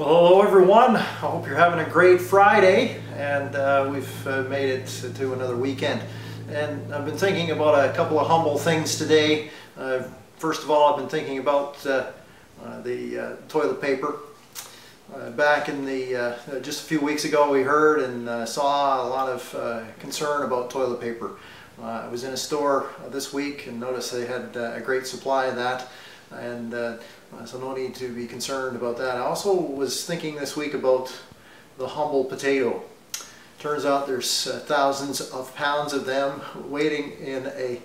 Well, hello everyone. I hope you're having a great Friday and uh, we've uh, made it to another weekend. And I've been thinking about a couple of humble things today. Uh, first of all, I've been thinking about uh, uh, the uh, toilet paper. back in the, just a few weeks ago we heard and saw a lot of concern about toilet paper. I was in a store this week and noticed they had a great supply of that and uh, so no need to be concerned about that. I also was thinking this week about the humble potato. Turns out there's uh, thousands of pounds of them waiting in a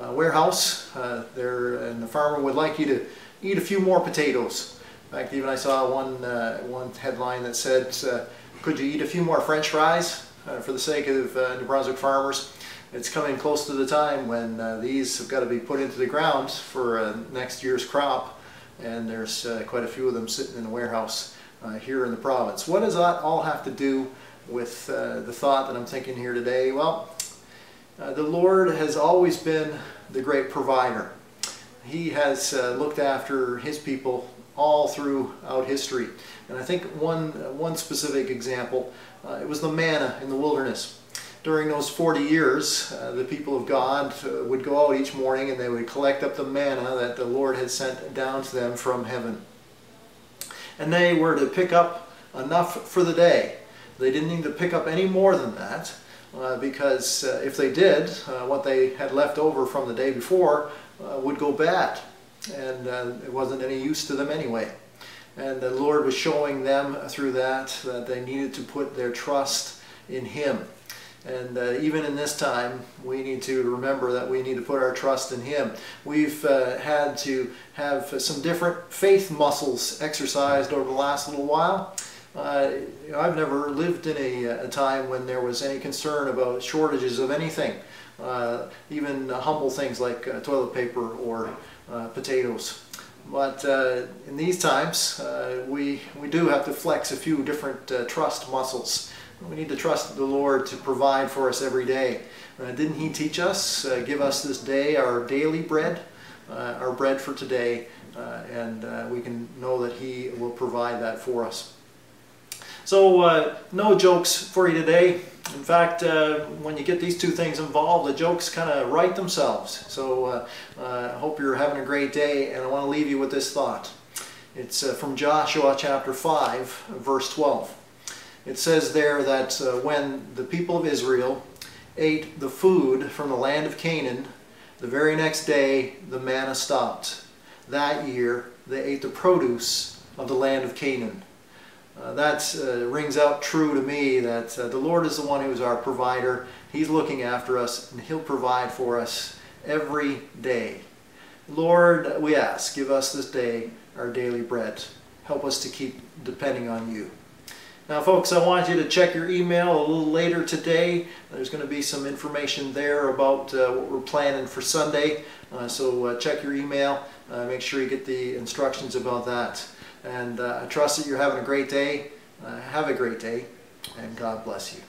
uh, warehouse uh, there and the farmer would like you to eat a few more potatoes. In fact, even I saw one, uh, one headline that said, uh, could you eat a few more french fries for the sake of New Brunswick farmers? It's coming close to the time when uh, these have got to be put into the ground for uh, next year's crop and there's uh, quite a few of them sitting in a warehouse uh, here in the province. What does that all have to do with uh, the thought that I'm thinking here today? Well, uh, the Lord has always been the great provider. He has looked after his people all throughout history. And I think one, one specific example, it was the manna in the wilderness during those 40 years, uh, the people of God uh, would go out each morning and they would collect up the manna that the Lord had sent down to them from heaven. And they were to pick up enough for the day. They didn't need to pick up any more than that uh, because uh, if they did, uh, what they had left over from the day before uh, would go bad. And it wasn't any use to them anyway. And the Lord was showing them through that that they needed to put their trust in Him. And uh, even in this time, we need to remember that we need to put our trust in Him. We've uh, had to have some different faith muscles exercised over the last little while. Uh, I've never lived in a, a, time when there was any concern about shortages of anything, uh, even humble things like uh, toilet paper or uh, potatoes. But in these times, we, we do have to flex a few different trust muscles. We need to trust the Lord to provide for us every day. Uh, didn't He teach us, uh, give us this day our daily bread, uh, our bread for today, uh, and uh, we can know that He will provide that for us. So, uh, no jokes for you today. In fact, when you get these two things involved, the jokes kind of write themselves. So, I hope you're having a great day, and I want to leave you with this thought. It's from Joshua chapter 5, verse 12. It says there that uh, when the people of Israel ate the food from the land of Canaan, the very next day the manna stopped. That year they ate the produce of the land of Canaan. Uh, that uh, rings out true to me that uh, the Lord is the one who is our provider. He's looking after us and He'll provide for us every day. Lord, we ask, give us this day our daily bread. Help us to keep depending on you. Now folks, I want you to check your email a little later today. There's going to be some information there about uh, what we're planning for Sunday. Uh, so uh, check your email. Uh, make sure you get the instructions about that. And uh, I trust that you're having a great day. Uh, have a great day and God bless you.